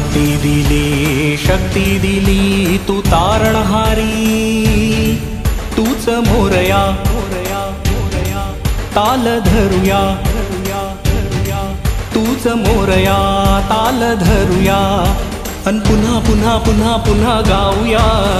शक्ती दिली शक्ती दिली तू तारणहारी. तूच मोरया मोरया मोरया. ताल धरुया धरुया धरुया. तूच मोरया ताल धरुया. अन पुन्हा पुन्हा पुन्हा पुन्हा गाऊया.